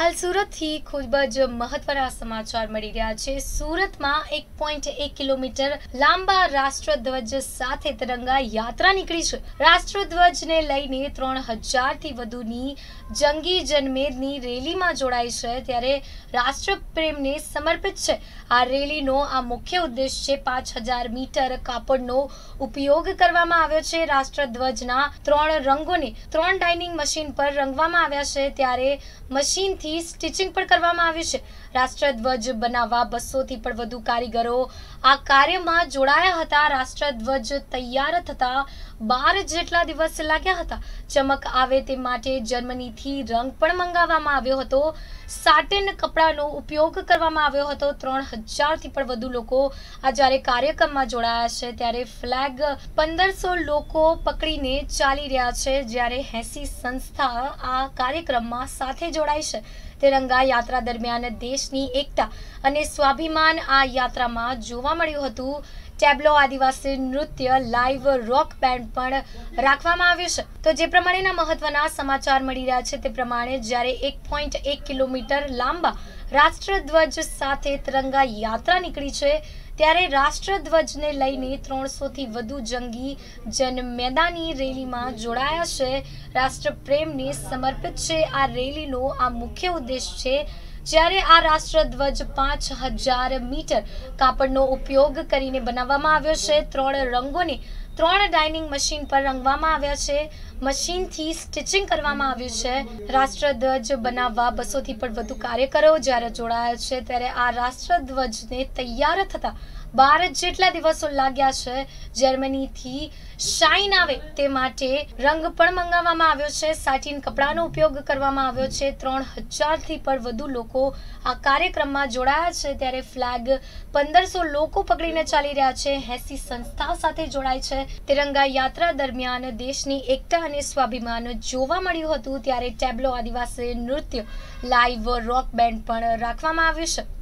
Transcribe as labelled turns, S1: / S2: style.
S1: હાલ સુરતથી ખૂબ જ મહત્વના સમાચાર મળી રહ્યા છે. સુરતમાં એક પોઈન્ટ એક કિલોમીટર લાંબા રાષ્ટ્રધ્વજ સાથે તિરંગા યાત્રા નીકળી છે. રાષ્ટ્રધ્વજને લઈને ત્રણ હજારથી વધુની જંગી જનમેદની રેલીમાં જોડાઈ છે ત્યારે રાષ્ટ્રપ્રેમને સમર્પિત છે. આ રેલીનો આ મુખ્ય ઉદ્દેશ છે પાંચ હજાર મીટર કાપડનો ઉપયોગ કરવામાં આવ્યો છે. રાષ્ટ્રધ્વજના ત્રણ રંગોને ત્રણ ડાઇનિંગ મશીન પર રંગવામાં આવ્યા છે. ત્યારે મશીનથી સ્ટિચિંગ પણ કરવામાં આવ્યું છે. રાષ્ટ્રધ્વજ બનાવવા બસોથી પણ વધુ કારીગરો આ કાર્યમાં જોડાયા હતા. રાષ્ટ્રધ્વજ તૈયાર થતા બાર જેટલા દિવસ લાગ્યા હતા. ચમક આવે તે માટે જર્મનીથી રંગ પણ મંગાવવામાં આવ્યો હતો. સાટેન કપડાનો ઉપયોગ કરવામાં આવ્યો હતો. ત્રણ હજારથી પણ વધુ લોકો આ જ્યારે કાર્યક્રમમાં જોડાયા છે, ત્યારે ફ્લેગ પંદરસો લોકો પકડીને ચાલી રહ્યા છે, જ્યારે એસી સંસ્થા આ કાર્યક્રમમાં સાથે જોડાઈ છે. તિરંગા યાત્રા દરમિયાન દેશની એકતા અને સ્વાભિમાન આ યાત્રામાં જોવા મળ્યું હતું. ટેબ્લો આદિવાસી નૃત્ય લાઈવ રોક બેન્ડ પણ રાખવામાં આવ્યું છે. તો જે પ્રમાણેના મહત્વના સમાચાર મળી રહ્યા છે તે પ્રમાણે જ્યારે એક પોઈન્ટ એક કિલોમીટર લાંબા રાષ્ટ્રધ્વજ સાથે તિરંગા યાત્રા નીકળી છે. ત્યારે રાષ્ટ્રધ્વજને લઈને ત્રણસોથી વધુ જંગી જન મેદાની રેલીમાં જોડાયા છે. રાષ્ટ્રપ્રેમને સમર્પિત છે આ રેલીનો આ મુખ્ય ઉદ્દેશ છે. જ્યારે આ રાષ્ટ્રધ્વજ પાંચ હજાર મીટર કાપડનો ઉપયોગ કરીને બનાવવામાં આવ્યો છે, ત્રણ રંગોને ત્રણ ડાઇનિંગ મશીન પર રંગવામાં આવ્યા છે. મશીનથી સ્ટિચિંગ કરવામાં આવ્યું છે. રાષ્ટ્રધ્વજ બનાવવા બસોથી પણ વધુ કાર્યકરો જ્યારે જોડાયા છે, ત્યારે આ રાષ્ટ્રધ્વજને તૈયાર થતા બાર જેટલા દિવસો લાગ્યા છે, જર્મનીથી શાઇન આવે તે માટે રંગ પણ મંગાવવામાં આવ્યો છે, સાટીન કપડાનો ઉપયોગ કરવામાં આવ્યો છે, ત્રણ હજારથી પણ વધુ લોકો આ કાર્યક્રમમાં જોડાયા છે, ત્યારે ફ્લેગ પંદરસો લોકો પકડીને ચાલી રહ્યા છે એસી સંસ્થા સાથે જોડાય છે. તિરંગા યાત્રા દરમિયાન દેશની એકતા અને સ્વાભિમાન જોવા મળ્યું હતું, ત્યારે ટેબ્લો આદિવાસી નૃત્ય, લાઈવ રોક બેન્ડ પણ રાખવામાં આવ્યું છે.